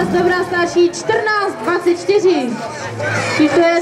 Dobrá, starší 14, 24. Čímto je